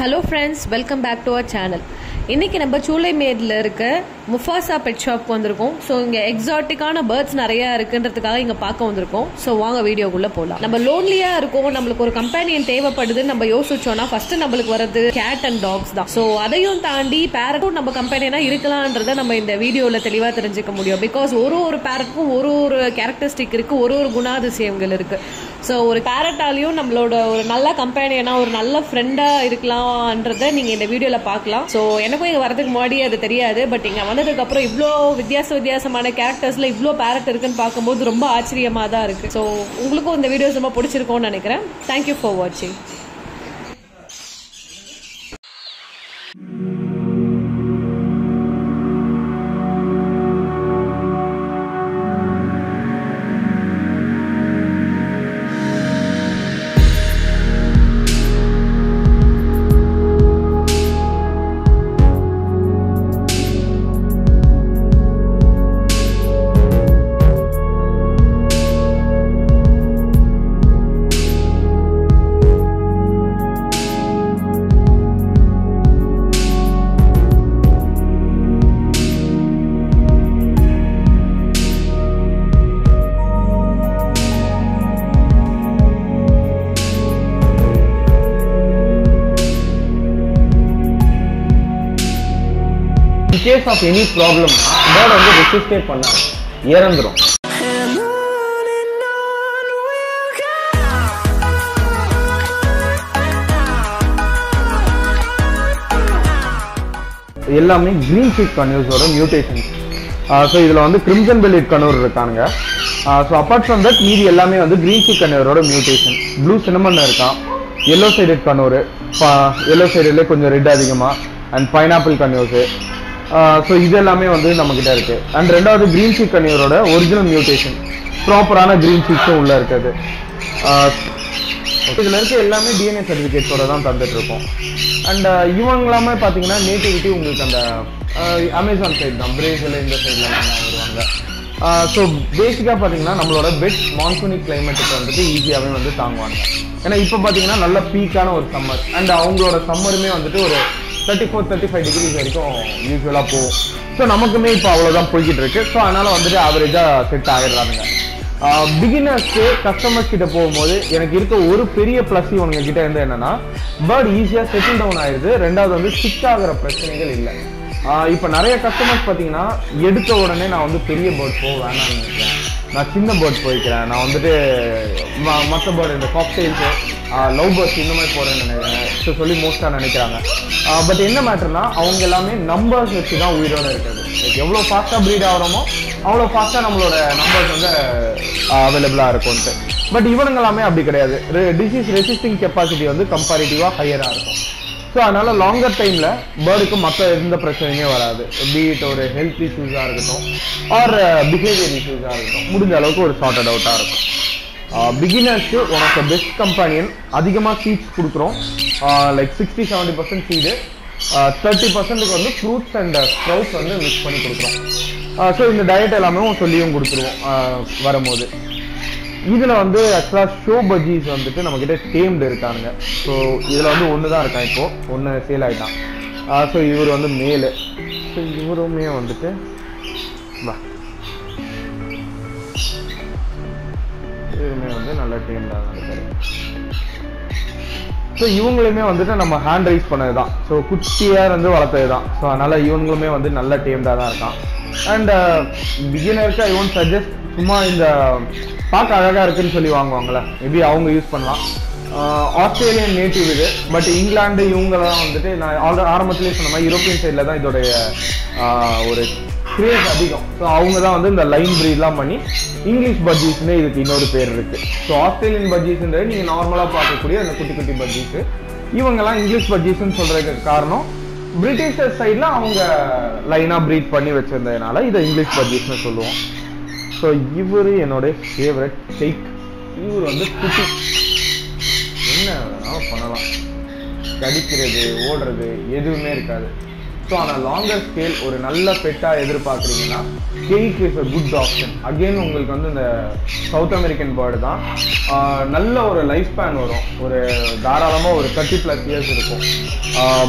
Hello friends welcome back to our channel இன்றைக்கி நம்ம சூளைமேடில் இருக்க முஃபாசா பெட் ஷாப் வந்திருக்கோம். ஸோ இங்கே எக்ஸாட்டிக்கான பேர்ட்ஸ் நிறையா இருக்குன்றதுக்காக இங்கே பார்க்க வந்திருக்கோம். ஸோ வாங்க வீடியோக்குள்ளே போகலாம் நம்ம லோன்லியாக இருக்கோம். நம்மளுக்கு ஒரு கம்பெனியன் தேவைப்படுதுன்னு நம்ம யோசிச்சோன்னா ஃபஸ்ட்டு நம்மளுக்கு வர்றது கேட் அண்ட் டாக்ஸ் தான். ஸோ அதையும் தாண்டி பேரட்டும் நம்ம கம்பெனியனாக இருக்கலான்றதை நம்ம இந்த வீடியோவில் தெளிவாக தெரிஞ்சுக்க முடியும். பிகாஸ் ஒரு ஒரு பேரட்டுக்கும் ஒரு ஒரு கேரக்டரிஸ்டிக் இருக்குது ஒரு ஒரு குணாதிசயங்கள் இருக்குது ஸோ ஒரு பேரட்டாலையும் நம்மளோட ஒரு நல்ல கம்பெனியனா ஒரு நல்ல ஃப்ரெண்டாக இருக்கலாம்ன்றத நீங்கள் இந்த வீடியோவில் பார்க்கலாம். ஸோ எனக்கும் இங்கே வரதுக்கு முன்னாடி அது தெரியாது பட் இங்கே வந்ததுக்கு அப்புறம் இவ்வளோ வித்தியாச வித்தியாசமான கேரக்டர்ஸில் இவ்வளோ பேரட் இருக்குன்னு பார்க்கும்போது ரொம்ப ஆச்சரியமாக தான் இருக்குது ஸோ உங்களுக்கும் இந்த வீடியோஸ் ரொம்ப பிடிச்சிருக்கோன்னு நினைக்கிறேன். தேங்க்யூ ஃபார் வாட்சிங் case of any problem bird வந்து ரெசிஸ்டே பண்ணாது இறந்துரும். எல்லாமே கிரீன் சீக் கன்யூஸோட மியூட்டேஷன் ஸோ இதில் வந்து கிரிம்சன் பெல்லிட் கனூர் இருக்கானுங்க ஸோ அப்பார்ட் ஃப்ரம் தட் மீதி எல்லாமே வந்து கிரீன் சீக் கனூரோட மியூட்டேஷன் ப்ளூ சினமன் இருக்கான் எல்லோ சைடட் கனூர் எல்லோ சைடுல கொஞ்சம் ரெட் அதிகமாக அண்ட் பைனாப்பிள் கன்யூஸு ஸோ இது எல்லாமே வந்து நம்ம கிட்ட இருக்கு. அண்ட் ரெண்டாவது கிரீன் சீக் கன்யூரோட ஒரிஜினல் மியூட்டேஷன் ப்ராப்பரான கிரீன் சீக்ஸும் உள்ள இருக்குது இதில் இருக்க எல்லாமே டிஎன்ஏ சர்டிஃபிகேட்ஸோட தான் தந்துட்டு இருக்கோம் அண்ட் இவங்களாமே பார்த்தீங்கன்னா நேட்டிவிட்டி உங்களுக்கு அந்த அமேசான் சைடு தான். பிரேசில் இந்த சைடில் வருவாங்க. ஸோ பேசிக்காக பார்த்தீங்கன்னா நம்மளோட பெட் மான்சூனிக் கிளைமேட்டுக்கு வந்துட்டு ஈஸியாகவே வந்து தாங்குவாங்க. ஏன்னா இப்போ பார்த்தீங்கன்னா நல்ல பீக்கான ஒரு சம்மர் அண்ட் அவங்களோட சம்மருமே வந்துட்டு ஒரு thirty four thirty five degrees வரைக்கும் யூஸ்வலாக போகும். ஸோ நமக்குமே இப்போ அவ்வளோதான் போய்கிட்டு இருக்கு. ஸோ அதனால வந்துட்டு ஆவரேஜாக செட் ஆகிடுறாங்க பிகினர்ஸ்க்கு கஸ்டமர்ஸ் கிட்ட போகும்போது எனக்கு இருக்க ஒரு பெரிய ப்ளஸ் இவங்க கிட்ட இருந்து என்னன்னா பேர்ட் ஈஸியாக செட்டில் டவுன் ஆயிடுது. ரெண்டாவது வந்து ஸ்டிக் ஆகிற பிரச்சனைகள் இல்லை. இப்போ நிறைய கஸ்டமர்ஸ் பார்த்தீங்கன்னா எடுத்த உடனே நான் வந்து பெரிய பேர்ட் போக வேணாம்னு நினைக்கிறேன். நான் சின்ன பேர்ட் போய்க்கிறேன். நான் வந்துட்டு மற்ற பேர்டு இந்த காக்டெயில்ஸு லவ் பேர்ட்ஸ் இந்த மாதிரி போகிறேன்னு சொல்லி மோஸ்ட்டாக நினைக்கிறாங்க. பட் என்ன மேட்டர்னா அவங்க எல்லாமே நம்பர்ஸ் வச்சு தான் உயிரோட இருக்கிறது. லைக் எவ்வளோ ஃபாஸ்ட்டாக ப்ரீட் ஆகிறோமோ அவ்வளோ ஃபாஸ்ட்டாக நம்மளோட நம்பர்ஸ் வந்து அவைலபிளாக இருக்கும்ட்டு பட் இவனுங்க எல்லாமே அப்படி கிடையாது. டிசீஸ் ரெசிஸ்டிங் கெப்பாசிட்டி வந்து கம்பேரிட்டிவாக ஹையராக இருக்கும். ஸோ அதனால் லாங்கர் டைமில் பேர்டுக்கு மற்ற எந்த பிரச்சனையுமே வராது. பீட் ஒரு ஹெல்த் இஷ்யூஸாக இருக்கட்டும் ஆர் பிஹேவியர் இஷ்யூஸாக இருக்கட்டும் முடிஞ்ச அளவுக்கு ஒரு சார்ட்டட் அவுட்டாக இருக்கும். பிகினர்ஸ்க்கு உனக்கு த பெஸ்ட் கம்பெனியன் அதிகமாக சீட்ஸ் கொடுக்குறோம். Like sixty seventy percent seed thirty பர்சன்ட்டுக்கு வந்து ஃப்ரூட்ஸ் அண்ட் ஸ்ப்ரவுட்ஸ் வந்து மிக்ஸ் பண்ணி கொடுக்குறோம். ஸோ uh, இந்த டயட் எல்லாமே சொல்லியும் கொடுத்துருவோம். Uh, வரும்போது. இதில் வந்து ஆக்சுவலாக ஷோ பஜ்ஜீஸ் வந்துட்டு நம்மக்கிட்ட டேம்டு இருக்காங்க ஸோ இதில் வந்து ஒன்று தான் இருக்கான் இப்போது ஒன்று சேல் ஆகிட்டான் ஸோ uh, இவர் வந்து மேலு. ஸோ இவருமே வந்துட்டு வா. வந்து நல்ல டேம்டாக தான் இருக்காரு ஸோ இவங்களுமே வந்துட்டு நம்ம ஹேண்ட் ரைஸ் பண்ணது தான் ஸோ குட்டியாக இருந்து வளர்த்தது தான் ஸோ அதனால இவங்களுமே வந்து நல்ல டீம்டாக தான் இருக்கான். அண்ட் பிகினருக்கு ஐ ஒன்ட் சஜஸ்ட் சும்மா இந்த பார்க்க அழகாக இருக்குன்னு சொல்லி வாங்குவாங்களே மேபி அவங்க யூஸ் பண்ணலாம். Uh, ஆஸ்திரேலியன் நேட்டிவ் இது. பட் இங்கிலாந்து இவங்கெல்லாம் வந்துட்டு நான் ஆல்ரெடி ஆரம்பத்திலே சொன்ன மாதிரி யூரோப்பியன் சைடில் தான் இதோடைய uh, ஒரு கிரேஸ் அதிகம். ஸோ அவங்க தான் வந்து இந்த லைன் ப்ரீட்லாம் பண்ணி இங்கிலீஷ் பஜ்ஜீஸ்னு இதுக்கு இன்னொரு பேர் இருக்குது ஸோ ஆஸ்திரேலியன் பஜ்ஜீஸ்ன்றது நீங்கள் நார்மலாக பார்க்கக்கூடிய அந்த குட்டி குட்டி பஜ்ஜீஸு இவங்கெல்லாம் இங்கிலீஷ் பஜ்ஜீஸ்னு சொல்கிறதுக்கு காரணம் பிரிட்டிஷர் சைடில் அவங்க லைனாக ப்ரீட் பண்ணி வச்சுருந்ததுனால இதை இங்கிலீஷ் பஜ்ஜீஸ்னு சொல்லுவோம். ஸோ இவர் என்னுடைய ஃபேவரட் ஷெய்க் இவர் வந்து குட்டி. என்ன வேணாலும் பண்ணலாம். கடிக்கிறது ஓடுறது எதுவுமே இருக்காது. ஸோ ஆனால் லாங்கர் ஸ்கேல் ஒரு நல்ல பெட்டாக எதிர்பார்க்குறீங்கன்னா caique is a good option again உங்களுக்கு வந்து இந்த சவுத் அமெரிக்கன் பேர்டு தான். நல்ல ஒரு லைஃப் ஸ்பேன் வரும். ஒரு தாராளமாக ஒரு தேர்ட்டி ப்ளஸ் இயர்ஸ் இருக்கும்.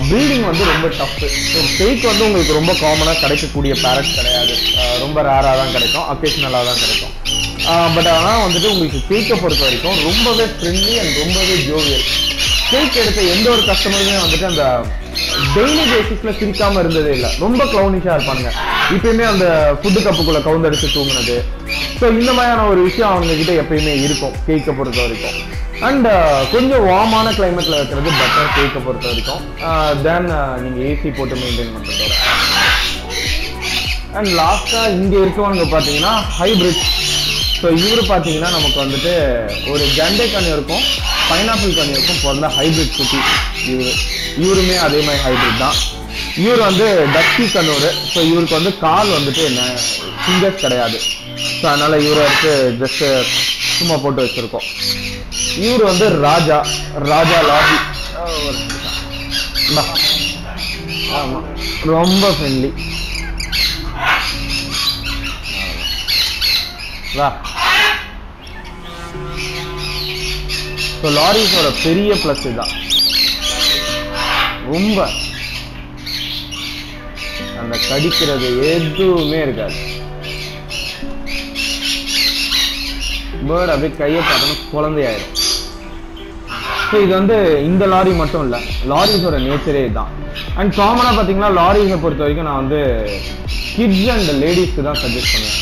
ப்ரீடிங் வந்து ரொம்ப டஃப்பு ஸோ கெய்க் வந்து உங்களுக்கு ரொம்ப காமனாக கிடைக்கக்கூடிய பேரட் கிடையாது. ரொம்ப ரேராக தான் கிடைக்கும். அக்கேஷனலாக தான் கிடைக்கும். பட் ஆனால் வந்துட்டு உங்களுக்கு கேக்கை பொறுத்த வரைக்கும் ரொம்பவே ஃப்ரெண்ட்லி அண்ட் ரொம்பவே ஜோவியல் கேக் எடுத்த எந்த ஒரு கஸ்டமருமே வந்துட்டு அந்த டெய்லி பேசிஸ்ல சிரிக்காம இருந்ததே இல்லை. ரொம்ப க்ளவுனிஷாக இருப்பானுங்க. இப்பயுமே அந்த ஃபுட்டு கப்புக்குள்ள கவுந்தடிச்சு தூங்குனது. ஸோ இந்த மாதிரியான ஒரு விஷயம் அவங்க கிட்ட எப்பயுமே இருக்கும் கேக்கை பொறுத்த வரைக்கும். அண்ட் uh, கொஞ்சம் வார்மான கிளைமேட்ல வைக்கிறது பெட்டர் கேக்கை பொறுத்த வரைக்கும். Uh, தென் uh, நீங்க ஏசி போட்டு மெயின்டைன் பண்றதோட அண்ட் லாஸ்டா இங்க இருக்கவங்க பாத்தீங்கன்னா ஹைபிரிட் ஸோ இவர் பார்த்தீங்கன்னா நமக்கு வந்துட்டு ஒரு ஜண்டே கண் இருக்கும். பைனாப்பிள் கனியருக்கும் பிறந்த ஹைபிரிட் குட்டி இவரு இவருமே அதே மாதிரி ஹைபிரிட் தான். இவர் வந்து டக்கி கண்ணூர் ஸோ இவருக்கு வந்து கால் வந்துட்டு என்ன ஃபிங்கர்ஸ் கிடையாது. ஸோ அதனால இவரை எடுத்து ஜஸ்ட் சும்மா போட்டு வச்சிருக்கோம். இவர் வந்து ராஜா ராஜா லாபி. ரொம்ப ஃப்ரெண்ட்லி வா. ஸோ லாரிஸோட பெரிய ப்ளஸ் இதுதான். ரொம்ப. அந்த கடிக்கிறது எதுவுமே இருக்காது. பேர்டு அப்படியே கையை பார்த்தோன்னா குழந்தையாயிரும். ஸோ இது வந்து இந்த லாரி மட்டும் இல்லை. லாரிஸோட நேச்சரே இதுதான். அண்ட் காமனாக பார்த்தீங்கன்னா லாரிஸை பொறுத்த வரைக்கும் நான் வந்து கிட்ஸ் அண்ட் லேடிஸ்க்கு தான் சஜஸ்ட் பண்ணுவேன்.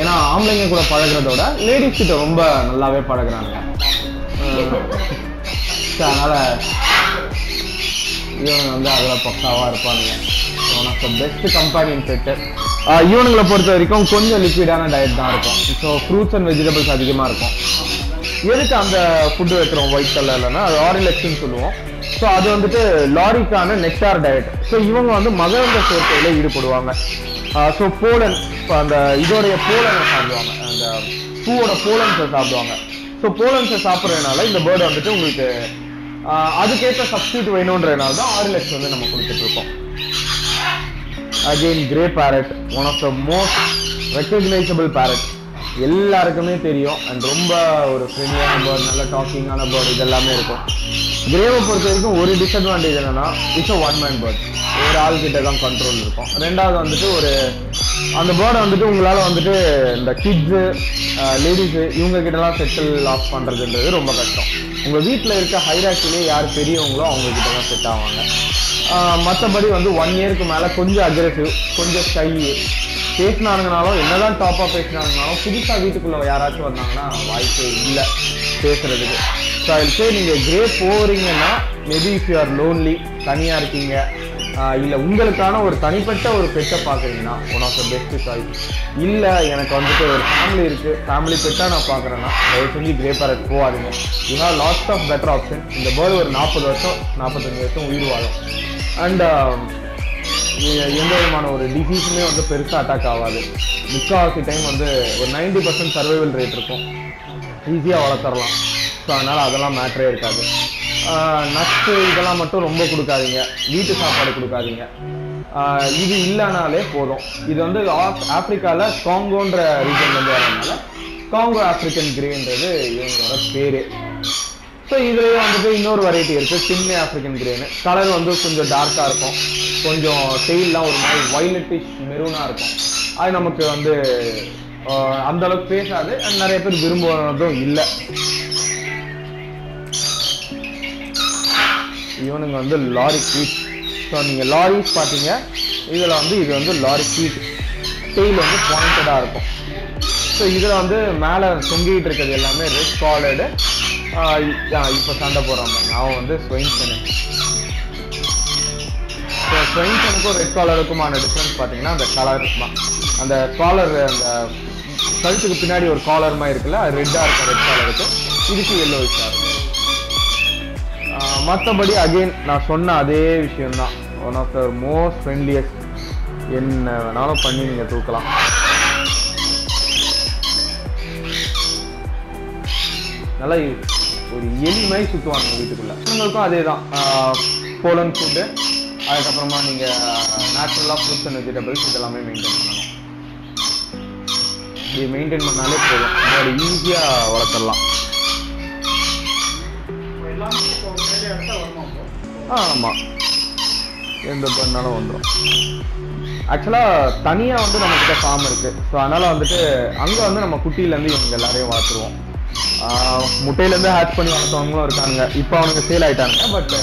ஏன்னா ஆம்பளைங்க கூட பழகுறதோட லேடிஸ் கிட்ட ரொம்ப நல்லாவே பழகுறாங்க ஸோ அதனால இவனுங்க வந்து அதில் பக்காவாக இருப்பானுங்க. One of the best companion set இவனுங்களை பொறுத்த வரைக்கும் கொஞ்சம் லிக்விடான டயட் தான் இருக்கும். ஸோ ஃப்ரூட்ஸ் அண்ட் வெஜிடபிள்ஸ் அதிகமாக இருக்கும். எதுக்கு அந்த ஃபுட்டு வைக்கிறோம்? ஒயிட் கலர்லன்னா அது ஆரிலெக்ஸ்ன்னு சொல்லுவோம். ஸோ அது வந்துட்டு லாரிக்கான நெக்டார் டயட் ஸோ இவங்க வந்து மகரந்த சேர்க்கையில் ஈடுபடுவாங்க. ஸோ போலன் இப்போ அந்த இதோடைய போலனை சாப்பிடுவாங்க. அந்த பூவோட போலன்ஸை சாப்பிடுவாங்க. ஸோ போலன்ஸை சாப்பிட்றதுனால இந்த பேர்டு வந்துட்டு உங்களுக்கு அதுக்கேற்ற சப்ஸ்டியூட் வேணுன்றதுனால தான் ஆரிலெக்ஸ் வந்து நம்ம கொடுத்துட்டு இருக்கோம். Again grey parrot one of the most recognisable parrot எல்லாருக்குமே தெரியும் அண்ட் ரொம்ப ஒரு ஃப்ரெண்ட்லியான பேர்ட் நல்ல டாக்கிங்கான பேர்ட் இது எல்லாமே இருக்கும். கிரேவை பொறுத்த வரைக்கும் ஒரு டிஸ்அட்வான்டேஜ் என்னன்னா it's a one man bird ஒரு ஆள் கிட்ட தான் கண்ட்ரோல் இருக்கும். ரெண்டாவது வந்துட்டு ஒரு அந்த பேர்டை வந்துட்டு உங்களால் வந்துட்டு இந்த கிட்ஸு லேடிஸு இவங்க கிட்டலாம் செட்டில் ஆஃப் பண்ணுறதுன்றது ரொம்ப கஷ்டம். உங்கள் வீட்டில் இருக்க ஹைராக்கிலே யார் பெரியவங்களோ அவங்க கிட்ட தான் செட் ஆவாங்க மற்றபடி வந்து ஒன் இயருக்கு மேலே கொஞ்சம் அக்ரெசிவ் கொஞ்சம் ஸ்கை பேசினானுங்கனாலும் என்னதான் டாப்பாக பேசினாங்கனாலும் புதுசாக வீட்டுக்குள்ளே யாராச்சும் வந்தாங்கன்னா வாய்ப்பே இல்லை பேசுறதுக்கு. ஸோ அதில் சே நீங்க கிரே போகிறீங்கன்னா maybe if you are lonely தனியாக இருக்கீங்க இல்லை உங்களுக்கான ஒரு தனிப்பட்ட ஒரு பெட்டை பார்க்குறீங்கன்னா one of the best choice இல்லை எனக்கு வந்துட்டு ஒரு ஃபேமிலி இருக்குது ஃபேமிலி பெட்டாக நான் பார்க்குறேன்னா தயவு செஞ்சு கிரே பேரட் போகாதீங்க. You have of better option இந்த பேர்டு ஒரு நாற்பது வருஷம் நாற்பத்தஞ்சு வருஷம் உயிர் வாழும். அண்ட் um, எந்த விதமான ஒரு டிசீஸுமே வந்து பெருசாக அட்டாக் ஆகாது. முக்கால்வாசி டைம் வந்து ஒரு நைன்டி பர்சன்ட் சர்வைவல் ரேட் இருக்கும். ஈஸியாக வளர்த்துறலாம் ஸோ அதனால் அதெல்லாம் மேட்ரே இருக்காது. நட்ஸு இதெல்லாம் மட்டும் ரொம்ப கொடுக்காதீங்க. வீட்டு சாப்பாடு கொடுக்காதீங்க. இது இல்லைனாலே போதும். இது வந்து ஆப்பிரிக்காவில் காங்கோன்ற ரீஜன் வந்து வரதுனால காங்கோ ஆப்பிரிக்கன் கிரேன்றது இவங்களோட பேரு. ஸோ இதுலேயே வந்துட்டு இன்னொரு வெரைட்டி இருக்குது சின்ன ஆப்பிரிக்கன் கிரேனு. கலர் வந்து கொஞ்சம் டார்க்காக இருக்கும். கொஞ்சம் டெயிலெலாம் ஒரு மாதிரி வைலட்டிஷ் மெரூனா இருக்கும். அது நமக்கு வந்து அந்தளவுக்கு அந்த அளவுக்கு பேசாது. நிறைய பேர் விரும்புவதும் இல்லை. இவனுங்க வந்து லாரி கீட் ஸோ நீங்கள் லாரிஸ் பார்த்தீங்க இதில் வந்து இது வந்து லாரி கீட் டெய்ல் வந்து பாயிண்டடாக இருக்கும். ஸோ இதில் வந்து மேலே தொங்கிட்டு இருக்கிறது எல்லாமே ரெட் காலர்டு இப்போ சண்டை போடுறான் அவன் வந்து ஸ்வெயின்சனு ஸோ ஸ்வெயின்சனுக்கும் ரெட் காலருக்குமான டிஃப்ரென்ஸ் பார்த்தீங்கன்னா அந்த கலர் தான் அந்த காலர் அந்த கழுத்துக்கு பின்னாடி ஒரு காலர் மாதிரி இருக்குல்ல அது ரெட்டாக இருக்கும் ரெட் காலருக்கு இதுக்கு எல்லோ விஷயம் இருக்கும். மற்றபடி அகெயின் நான் சொன்ன அதே விஷயம்தான். One of the most friendliest என்ன வேணாலும் பண்ணி நீங்கள் தூக்கலாம். நல்லா ஒரு எலி மாதிரி சுற்றுவாங்க வீட்டுக்குள்ளே. இவங்களுக்கும் அதே தான் போலன் ஃபுட்டு அதுக்கப்புறமா நீங்கள் நேச்சுரலாக ஃப்ரூட்ஸ் அண்ட் வெஜிடபிள்ஸ் இதெல்லாமே மெயின்டைன் பண்ணணும். இது மெயின்டைன் பண்ணாலே போதும். ஈஸியாக வளர்த்துடலாம். ஆமாம் எந்த பண்ணாலும் வந்துடும் ஆக்சுவலாக தனியாக வந்து நம்மக்கிட்ட ஃபார்ம் இருக்குது ஸோ அதனால் வந்துட்டு அங்கே வந்து நம்ம குட்டியிலேருந்து இவங்க எல்லாரையும் வளர்த்துருவோம். முட்டையிலேருந்து ஹேட்ச் பண்ணி வளர்த்தவங்களும் இருக்காங்க இப்போ அவனுங்க சேல் ஆகிட்டாங்க பட்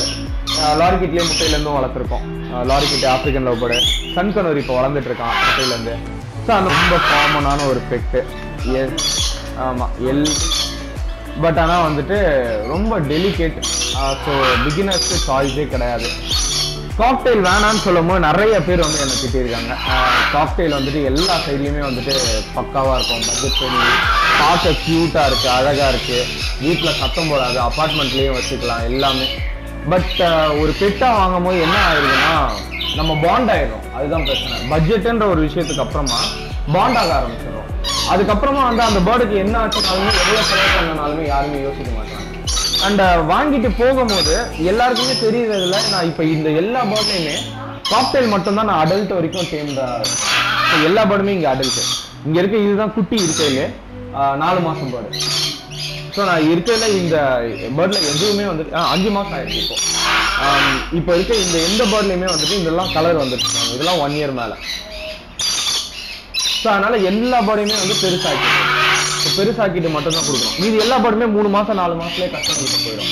லாரி கிட்லேயே முட்டையிலேருந்தும் வளர்த்துருக்கோம். Lorikeet African love bird sun conure இப்போ வளர்ந்துட்டு இருக்கான் முட்டையிலேருந்து ஸோ அந்த ரொம்ப காமனான ஒரு பெட்டு எஸ் ஆமாம் எல். பட் ஆனால் வந்துட்டு ரொம்ப டெலிகேட் ஸோ பிகினர்ஸ்க்கு சாய்ஸே கிடையாது. காக்டெயில் வேணான்னு சொல்லும் போது நிறைய பேர் வந்து என்னை திட்டிருக்காங்க காக்டெயில் வந்துட்டு எல்லா சைட்லையுமே வந்துட்டு பக்காவாக இருக்கும். பட்ஜெட் பண்ணி பார்க்க க்யூட்டாக இருக்குது அழகாக இருக்குது வீட்டில் சத்தம் போடாது அப்பார்ட்மெண்ட்லேயும் வச்சுக்கலாம் எல்லாமே. பட் ஒரு பெட்டாக வாங்கும் போது என்ன ஆயிடுதுன்னா நம்ம பாண்ட் ஆயிடும் அதுதான் பிரச்சனை. பட்ஜெட்டுன்ற ஒரு விஷயத்துக்கு அப்புறமா பாண்ட் ஆக ஆரம்பிச்சிடும் அதுக்கப்புறமா வந்து அந்த பேர்டுக்கு என்ன ஆச்சுனாலுமே எவ்வளோ செலவு பண்ணனாலுமே யாருமே யோசிக்க மாட்டாங்க. அண்ட் வாங்கிட்டு போகும்போது எல்லாருக்குமே தெரியுறதுல நான் இப்போ இந்த எல்லா பேர்ட்லையுமே காக்டெயில் மட்டும்தான் நான் அடல்ட் வரைக்கும் சேர்ந்த எல்லா பேர்டுமே இங்கே அடல்ட் இங்கே இருக்க இதுதான் குட்டி இருக்கையிலே நாலு மாதம் பேர்டு ஸோ நான் இருக்கிறதுல இந்த பேர்டில் எதுவுமே வந்துட்டு ஆ, அஞ்சு மாதம் ஆயிடுச்சு இப்போ. இப்போ இருக்க இந்த எந்த பேர்ட்லையுமே வந்துட்டு இதெல்லாம் கலர் வந்துட்டு இதெல்லாம் ஒன் இயர் மேலே. ஸோ அதனால எல்லா பேர்டையுமே வந்து பெருசாக்கிட்டு பெருசாக்கிட்டு மட்டும் தான் கொடுக்குறோம் மீதி எல்லா பேர்டுமே மூணு மாசம் நாலு மாசத்துலேயே கஸ்டமருக்கு போயிடும்.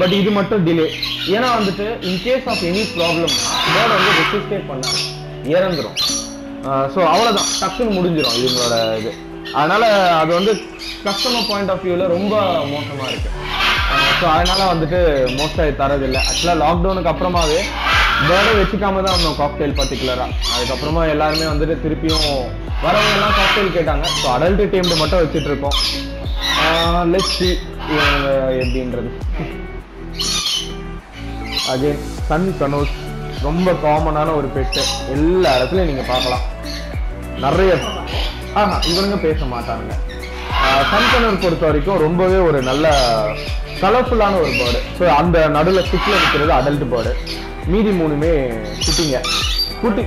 பட் இது மட்டும் டிலே ஏன்னா வந்துட்டு in case of any problem bird வந்து ரெசிஸ்டே பண்ணாங்க இறந்துரும். ஸோ அவ்வளோதான் டக்குன்னு முடிஞ்சிடும் இவங்களோட இது. அதனால அது வந்து கஸ்டமர் பாயிண்ட் ஆஃப் வியூவில் ரொம்ப மோசமாக இருக்கு. ஸோ அதனால வந்துட்டு மோஸ்ட்டாக இது தரதில்லை. ஆக்சுவலாக லாக்டவுனுக்கு அப்புறமாவே பேர்டை வச்சுக்காம தான் வந்தோம் காக்டெயில் பர்டிகுலராக அதுக்கப்புறமா எல்லாருமே வந்துட்டு திருப்பியும் வரவங்கெல்லாம் காக்டெயில் கேட்டாங்க. ஸோ அடல்ட் டீம்டு மட்டும் வச்சுட்டு இருக்கோம் லெட் சி எப்படின்றது. அகைன் சன் கனோஸ் ரொம்ப காமனான ஒரு பெட்டு எல்லா இடத்துலையும் நீங்கள் பார்க்கலாம். நிறைய ஆஹா இவனுங்க பேச மாட்டாங்க சன்கனர் பொறுத்த வரைக்கும் ரொம்பவே ஒரு நல்ல கலர்ஃபுல்லான ஒரு பேர்டு ஸோ அந்த நடுவில் ஸ்டிக்கில் இருக்கிறது அடல்ட் பேர்டு மீதி மூணுமே குட்டிங்க. குட்டி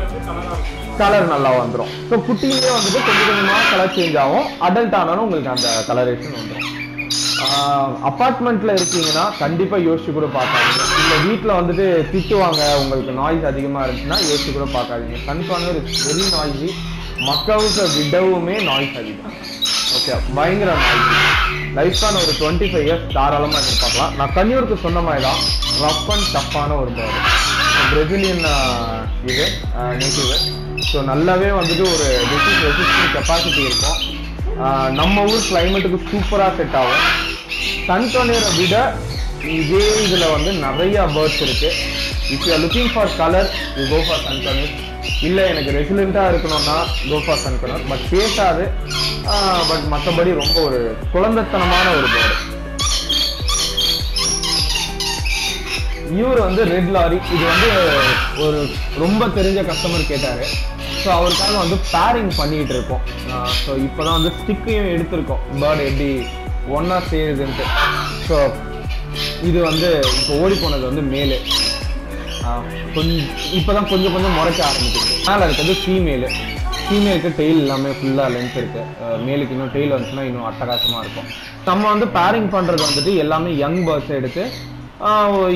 கலர் நல்லா வந்துடும் ஸோ குட்டிலேயே வந்துட்டு கொஞ்சம் கொஞ்சமாக கலர் சேஞ்ச் ஆகும். அடல்ட் ஆனாலும் உங்களுக்கு அந்த கலரேஷன் வந்துடும் அப்பார்ட்மெண்ட்டில் இருக்கீங்கன்னா கண்டிப்பாக யோசிச்சு கூட பார்க்காதீங்க. இல்லை வீட்டில் வந்துட்டு திட்டுவாங்க உங்களுக்கு நாய்ஸ் அதிகமாக இருந்துச்சுன்னா யோசிச்சு கூட பார்க்காதீங்க. கன்ஃபார்மே இட்ஸ் வெரி நாய்ஸி மக்களுக்கு விடவுமே நாய்ஸ் அதிகம். ஓகே பயங்கர நாய்ஸ் லைஃப்பான ஒரு டுவெண்ட்டி ஃபைவ் இயர்ஸ் தாராளமா எதிர்பார்க்கலாம் நான் கன்னியூருக்கு சொன்ன மாதிரி தான் ரஃப் அண்ட் டஃப்பான ஒரு பேர் பிரசிலியன் இது நேட்டிவ் ஸோ நல்லாவே வந்துட்டு ஒரு டிசீஸ் ரெசிஸ்டன்ட் கெப்பாசிட்டி இருக்கும். நம்ம ஊர் கிளைமேட்டுக்கு சூப்பராக செட் ஆகும். சன்டோனியரை விட இதே இதில் வந்து நிறைய பேர்ட்ஸ் இருக்கு. If you looking for colour you go for சன்டோனியர் இல்லை எனக்கு ரெசிலண்ட்டாக இருக்கணும்னா go for sun conure but பேசாது பட் மற்றபடி ரொம்ப ஒரு குழந்தைத்தனமான ஒரு பேர்டு இவர் வந்து ரெட் லாரி இது வந்து ஒரு ரொம்ப தெரிஞ்ச கஸ்டமர் கேட்டார். ஸோ அவருக்காக வந்து பேரிங் பண்ணிகிட்டு இருக்கோம். ஸோ இப்போ தான் வந்து ஸ்டிக்கையும் எடுத்திருக்கோம். பேர்டு எப்படி ஒன்றா சேருதுன்ட்டு. ஸோ இது வந்து இப்போ ஓடி போனது வந்து மேலு. கொஞ்சம் இப்போ தான் கொஞ்சம் கொஞ்சம் முறைக்க ஆரம்பிச்சிருக்கு மேலே இருக்கிறது ஃபீமேலு ஃபீமேலுக்கு டெய்ல் எல்லாமே ஃபுல்லாக லென்த் இருக்குது மேலுக்கு இன்னும் டெய்ல் வந்துச்சுன்னா இன்னும் அட்டகாசமாக இருக்கும். நம்ம வந்து பேரிங் பண்ணுறது வந்துட்டு எல்லாமே யங் பேர்ட்ஸ் எடுத்து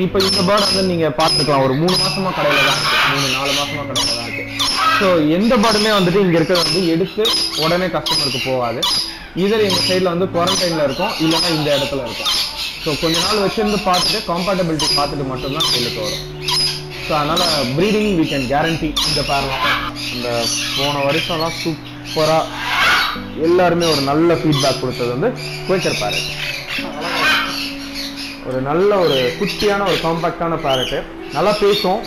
இப்போ இந்த பேர்ட் வந்து நீங்கள் பார்த்துக்கலாம். ஒரு மூணு மாசமா கடையில் தான் இருக்கு. மூணு நாலு மாசமா கடையில் தான் இருக்கு. ஸோ எந்த பேர்டுமே வந்துட்டு இங்கே இருக்கிறது வந்து எடுத்து உடனே கஸ்டமருக்கு போகாது. இதில் எங்கள் சைடில் வந்து குவாரண்டைனில் இருக்கும். இல்லைன்னா இந்த இடத்துல இருக்கும். ஸோ கொஞ்ச நாள் வச்சிருந்து பார்த்துட்டு காம்பேட்டபிலிட்டி பார்த்துட்டு மட்டும்தான் சேலுக்கு வரும். ஸோ அதனால ப்ரீடிங் we கேன் கேரண்டி இந்த பேர்லாம் இந்த போன வருஷம்லாம் சூப்பராக எல்லாருமே ஒரு நல்ல ஃபீட்பேக் கொடுத்தது வந்து குவேக்கர் பேரட் ஒரு நல்ல ஒரு குட்டியான ஒரு காம்பாக்டான பேரட்டு நல்லா பேசும்.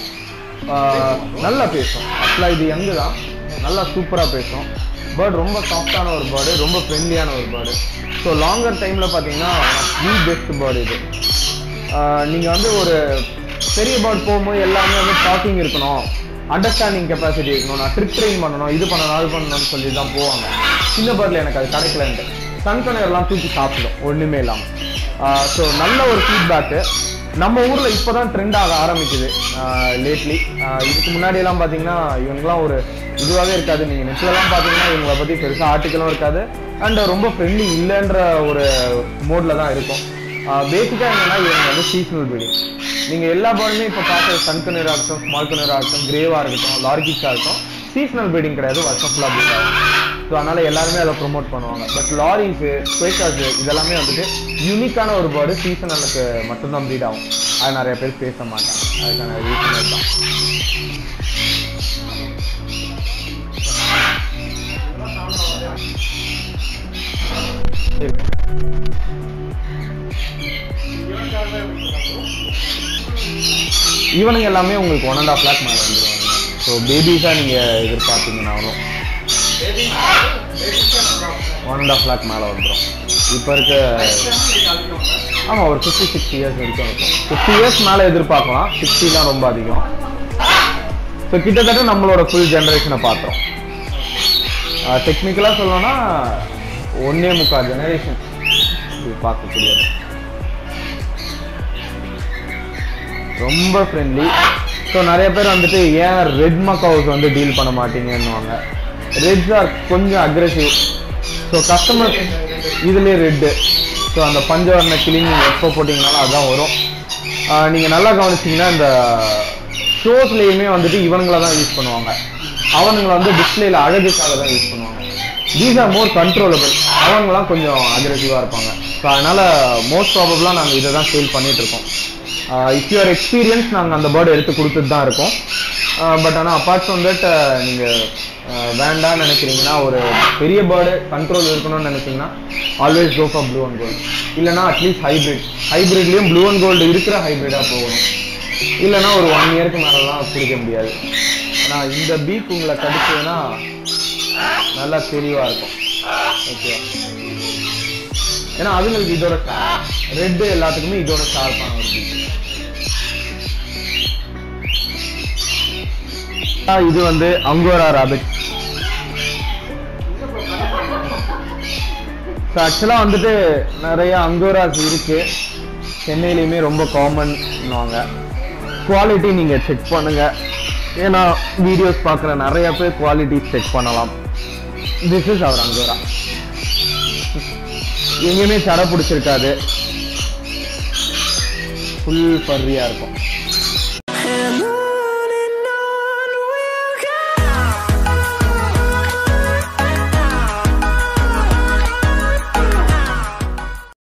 நல்லா பேசும். ஆக்சுவலாக இது எங்கு தான். நல்லா சூப்பராக பேசும். பேர்டு ரொம்ப சாஃப்டான ஒரு பேர்டு ரொம்ப ஃப்ரெண்ட்லியான ஒரு பேர்டு ஸோ லாங்கர் டைமில் பார்த்தீங்கன்னா தி பெஸ்ட் பேர்டு இது. நீங்கள் வந்து ஒரு பெரிய பேர்டு போகும்போது எல்லாமே வந்து டாக்கிங் இருக்கணும். அண்டர்ஸ்டாண்டிங் கெப்பாசிட்டி இருக்கணும். நான் ட்ரிப் ட்ரெயின் பண்ணணும். இது பண்ணணும் அது பண்ணணும்னு சொல்லி தான் போவாங்க. சின்ன பேர்டில் எனக்கு அது கிடைக்கலன்ட்டு. சன் எல்லாம் தூக்கி சாப்பிடும். ஒன்றுமே இல்லாமல் ஸோ நல்ல ஒரு ஃபீட்பேக்கு நம்ம ஊரில் இப்போ தான் ட்ரெண்ட் ஆக ஆரம்பிக்குது. லேட்லி இதுக்கு முன்னாடியெல்லாம் பார்த்தீங்கன்னா இவங்கெல்லாம் ஒரு இதுவாகவே இருக்காது. நீங்கள் நெட்லலாம் பார்த்தீங்கன்னா இவங்களை பற்றி பெருசாக ஆர்டிக்கலும் இருக்காது. அண்ட் ரொம்ப ஃப்ரெண்ட்லி இல்லைன்ற ஒரு மோடில் தான் இருக்கும். பேசிக்காக என்னென்னா இவங்க வந்து சீசனல் பீடிங் நீங்கள் எல்லா பேர்டுமே இப்போ பார்க்குற சன் கனராக இருக்கட்டும் ஸ்மால் கனராக இருக்கட்டும் கிரேவாக இருக்கட்டும் லார்கிக்ஸாக இருக்கட்டும் சீசனல் பீடிங் கிடையாது வருஷம் ஃபுல்லாக பீட் ஆகும் ஸோ அதனால எல்லாருமே அதை ப்ரொமோட் பண்ணுவாங்க. பட் லாரிஸு ஸ்பேஷாஸ் இதெல்லாமே வந்துட்டு யூனிக்கான ஒரு பேர்டு சீசனலுக்கு மட்டும்தான் ப்ரீட் ஆகும். அது நிறைய பேர் பேச மாட்டாங்க. அதுக்கான ரீசன் தான் சரி. இவனுங்க எல்லாமே உங்களுக்கு ஒன் அண்ட் ஆஃப் லேக் மேலே வந்துருவாங்க. ஸோ பேபிஸாக நீங்கள் எதிர்பார்த்தீங்கன்னாலும். ஒன் அண்ட் ஆஃப் லேக் மேலே வந்துடும் இப்போ இருக்க ஆமாம் ஒரு ஃபிஃப்டி சிக்ஸ் இயர்ஸ் வரைக்கும் இருக்கும். ஃபிஃப்டி இயர்ஸ் மேலே எதிர்பார்க்கலாம். சிக்ஸ்டிலாம் ரொம்ப அதிகம். ஸோ கிட்டத்தட்ட நம்மளோட ஃபுல் ஜெனரேஷனை பார்த்தோம் டெக்னிக்கலாக சொல்லணும்னா ஒன்னே முக்கால் ஜெனரேஷன் இது பார்க்கக்கூடியது. ரொம்ப ஃப்ரெண்ட்லி ஸோ நிறைய பேர் வந்துட்டு ஏன் ரெட் மக்காவுஸ் வந்து டீல் பண்ண மாட்டீங்கன்னுவாங்க. ரெட்ஸ் ஆர் கொஞ்சம் அக்ரெசிவ் ஸோ கஸ்டமர்ஸ் இதுலேயே ரெட்டு ஸோ அந்த பஞ்சவர்ண கிளீன் நீங்கள் எப்போ போட்டிங்கனாலும் அதுதான் வரும். நீங்கள் நல்லா கவனிச்சிங்கன்னா இந்த ஷோஸ்லேயுமே வந்துட்டு இவனுங்களை தான் யூஸ் பண்ணுவாங்க. அவனுங்களை வந்து டிஸ்பிளேல அழகுக்காக தான் யூஸ் பண்ணுவாங்க. தீஸ் ஆர் மோர் கண்ட்ரோலபிள் அவங்களாம் கொஞ்சம் அக்ரெசிவாக இருப்பாங்க. ஸோ அதனால் மோஸ்ட் ப்ராபபிளாக நாங்கள் இதை தான் சேல் பண்ணிகிட்டு இருக்கோம். இஃப் யூஆர் எக்ஸ்பீரியன்ஸ் நாங்கள் அந்த பேர்டு எடுத்து கொடுத்துட்டு தான் இருக்கோம். பட் ஆனால் அப்பார்ட் ஃப்ரம் தட் நீங்கள் வேண்டாம்னு நினைக்கிறீங்கன்னா ஒரு பெரிய பேர்டு கண்ட்ரோல் இருக்கணும்னு நினைச்சிங்கன்னா always go for blue and gold இல்லைனா அட்லீஸ்ட் ஹைபிரிட் ஹைபிரிட்லேயும் ப்ளூ அண்ட் கோல்டு இருக்கிற ஹைபிரிடாக போகணும். இல்லைன்னா ஒரு ஒன் இயருக்கு மேலலாம் பிடிக்க முடியாது. ஆனால் இந்த பீக் உங்களை கடிச்சதுன்னா நல்லா தெளிவாக இருக்கும். ஓகே ஏன்னா அதுங்களுக்கு இதோட ரெட்டு எல்லாத்துக்குமே இதோட ஷார்ப்பான ஒரு பீக் இது வந்து அங்கோரா ராபிட் ஸோ ஆக்சுவலாக வந்துட்டு நிறைய அங்கோராஸ் இருக்கு. சென்னையிலையுமே ரொம்ப காமன்னுவாங்க குவாலிட்டி நீங்கள் செக் பண்ணுங்க. ஏன்னா வீடியோஸ் பார்க்குற நிறைய பேர் குவாலிட்டி செக் பண்ணலாம். திஸ் இஸ் அவர் அங்கோரா எங்கேயுமே சடை பிடிச்சிருக்காது. ஃபுல் ஃபர்ரியாக இருக்கும்.